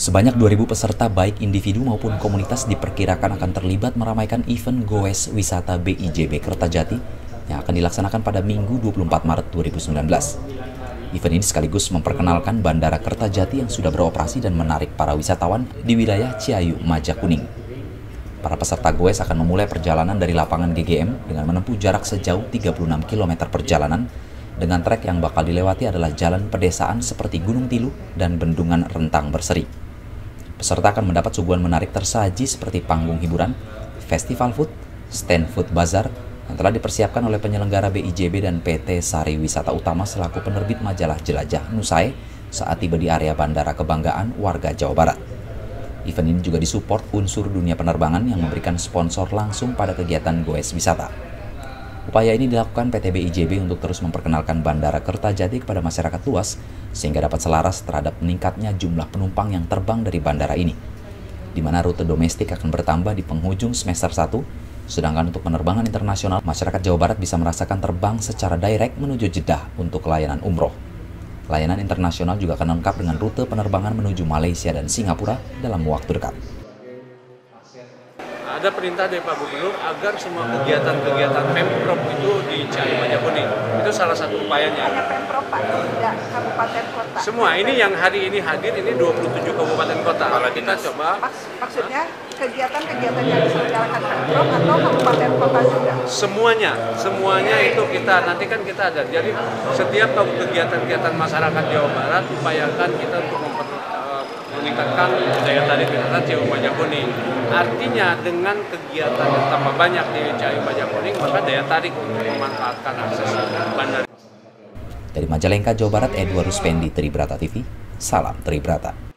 Sebanyak 2.000 peserta baik individu maupun komunitas diperkirakan akan terlibat meramaikan event Goes Wisata BIJB Kertajati yang akan dilaksanakan pada Minggu 24 Maret 2019. Event ini sekaligus memperkenalkan Bandara Kertajati yang sudah beroperasi dan menarik para wisatawan di wilayah Ciayu, Majakuning. Para peserta Goes akan memulai perjalanan dari lapangan GGM dengan menempuh jarak sejauh 36 km perjalanan dengan trek yang bakal dilewati adalah jalan pedesaan seperti Gunung Tilu dan Bendungan Rentang Berseri. Peserta akan mendapat suguhan menarik tersaji seperti panggung hiburan, festival food, stand food bazar, yang telah dipersiapkan oleh penyelenggara BIJB dan PT Sari Wisata Utama selaku penerbit majalah Jelajah Nusai saat tiba di area Bandara Kebanggaan warga Jawa Barat. Event ini juga disupport unsur dunia penerbangan yang memberikan sponsor langsung pada kegiatan Goes Wisata. Upaya ini dilakukan PT BIJB untuk terus memperkenalkan Bandara Kertajati kepada masyarakat luas, sehingga dapat selaras terhadap meningkatnya jumlah penumpang yang terbang dari bandara ini, di mana rute domestik akan bertambah di penghujung semester 1, sedangkan untuk penerbangan internasional, masyarakat Jawa Barat bisa merasakan terbang secara direct menuju Jeddah untuk layanan umroh. Layanan internasional juga akan lengkap dengan rute penerbangan menuju Malaysia dan Singapura dalam waktu dekat ada perintah dari Pak Gubernur agar semua kegiatan-kegiatan Pemprov itu dicari banyak kuning. Itu salah satu upayanya. Hanya Pemprov Pak, tidak kabupaten kota. Semua ini yang hari ini hadir ini 27 kabupaten kota. Kalau kita coba maksudnya kegiatan-kegiatan yang diselenggarakan Pemprov atau kabupaten kota juga? Semuanya, semuanya itu kita nanti kan kita ada. Jadi setiap kegiatan-kegiatan masyarakat Jawa Barat upayakan kita untuk memper meningkatkan daya tarik wisata Ciawi Banyak Kuning. Artinya dengan kegiatan yang tambah banyak di Ciawi Banyak Kuning, maka daya tarik untuk memanfaatkan akses bandar. Dari Majalengka, Jawa Barat, Edward Ruspendi, Tribrata TV. Salam Tribrata.